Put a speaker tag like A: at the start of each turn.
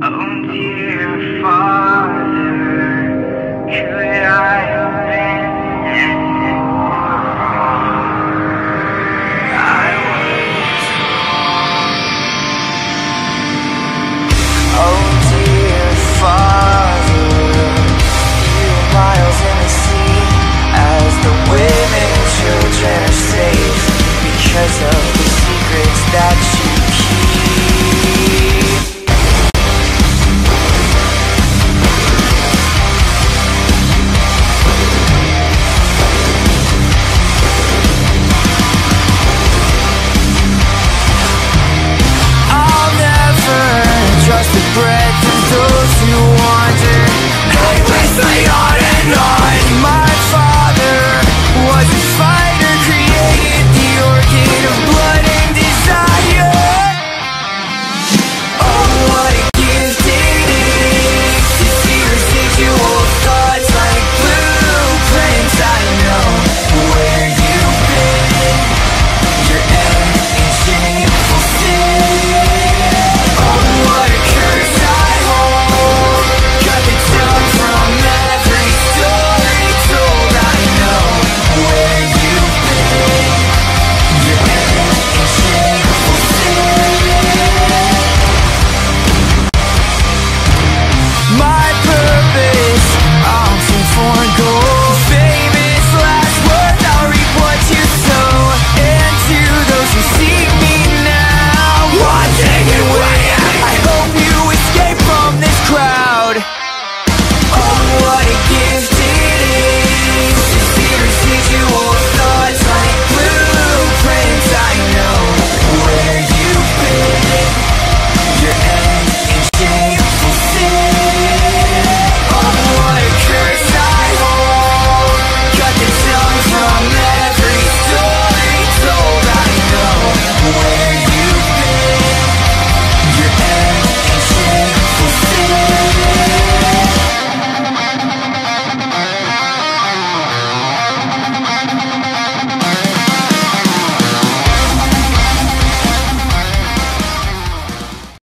A: Oh dear Father,